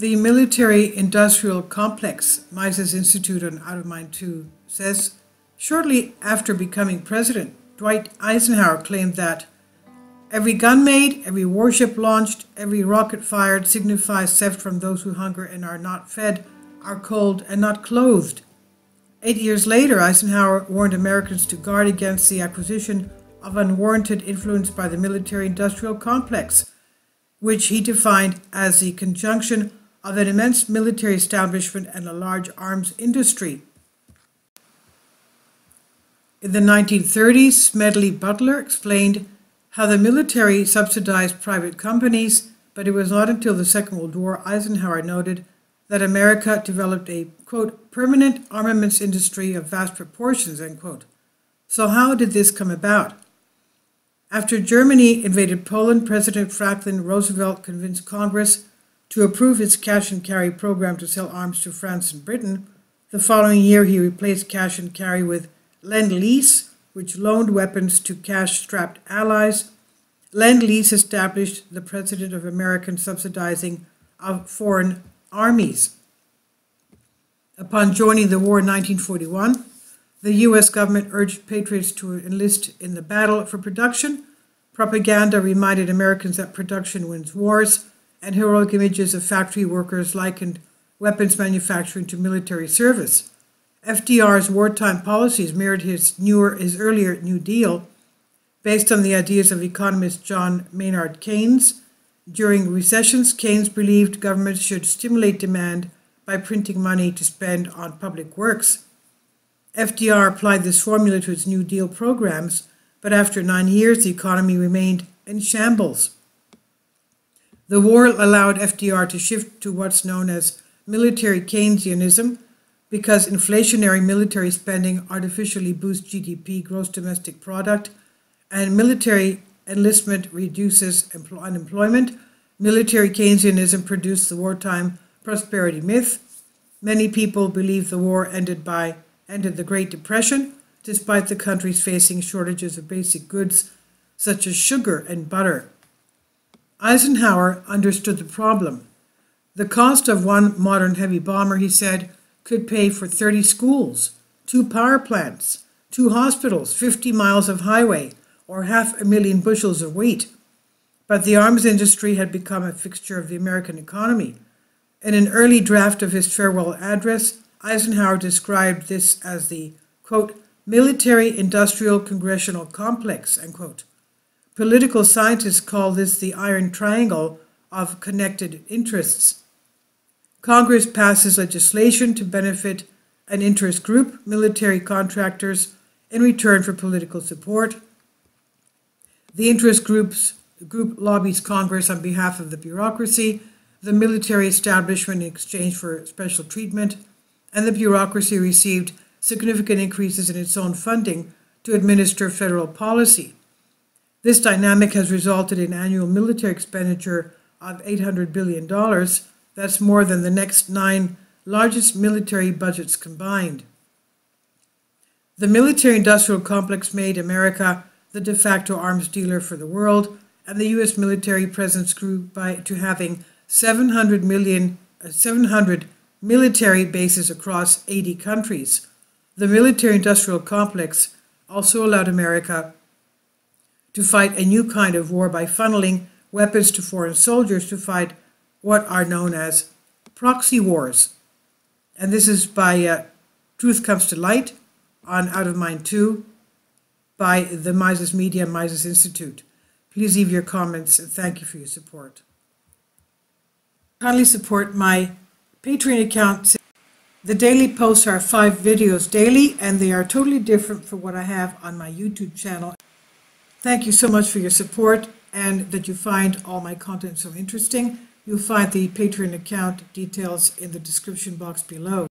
The military industrial complex, Mises Institute on Out of Mind 2, says shortly after becoming president, Dwight Eisenhower claimed that every gun made, every warship launched, every rocket fired signifies theft from those who hunger and are not fed, are cold, and not clothed. Eight years later, Eisenhower warned Americans to guard against the acquisition of unwarranted influence by the military industrial complex, which he defined as the conjunction of an immense military establishment and a large arms industry. In the 1930s, Smedley Butler explained how the military subsidized private companies, but it was not until the Second World War Eisenhower noted that America developed a, quote, permanent armaments industry of vast proportions, end quote. So, how did this come about? After Germany invaded Poland, President Franklin Roosevelt convinced Congress to approve its cash and carry program to sell arms to France and Britain. The following year, he replaced cash and carry with Lend Lease, which loaned weapons to cash strapped allies. Lend Lease established the precedent of American subsidizing of foreign armies. Upon joining the war in 1941, the U.S. government urged patriots to enlist in the battle for production. Propaganda reminded Americans that production wins wars, and heroic images of factory workers likened weapons manufacturing to military service. FDR's wartime policies mirrored his newer, his earlier New Deal, based on the ideas of economist John Maynard Keynes. During recessions, Keynes believed governments should stimulate demand by printing money to spend on public works. FDR applied this formula to its New Deal programs, but after nine years, the economy remained in shambles. The war allowed FDR to shift to what's known as military Keynesianism because inflationary military spending artificially boosts GDP, gross domestic product, and military enlistment reduces unemployment. Military Keynesianism produced the wartime prosperity myth. Many people believe the war ended by ended the Great Depression, despite the countries facing shortages of basic goods such as sugar and butter. Eisenhower understood the problem. The cost of one modern heavy bomber, he said, could pay for 30 schools, two power plants, two hospitals, 50 miles of highway, or half a million bushels of wheat. But the arms industry had become a fixture of the American economy. In an early draft of his farewell address, Eisenhower described this as the, quote, military industrial congressional complex. Political scientists call this the iron triangle of connected interests. Congress passes legislation to benefit an interest group, military contractors, in return for political support. The interest groups group lobbies Congress on behalf of the bureaucracy, the military establishment in exchange for special treatment, and the bureaucracy received significant increases in its own funding to administer federal policy. This dynamic has resulted in annual military expenditure of $800 billion. That's more than the next nine largest military budgets combined. The military industrial complex made America the de facto arms dealer for the world, and the U.S. military presence grew by, to having 700 million, uh, 700 military bases across 80 countries. The military industrial complex also allowed America to fight a new kind of war by funneling weapons to foreign soldiers to fight what are known as proxy wars. And this is by uh, Truth Comes to Light on Out of Mind 2 by the Mises Media Mises Institute. Please leave your comments and thank you for your support. Kindly support my Patreon account. The daily posts are five videos daily, and they are totally different from what I have on my YouTube channel. Thank you so much for your support and that you find all my content so interesting. You'll find the Patreon account details in the description box below.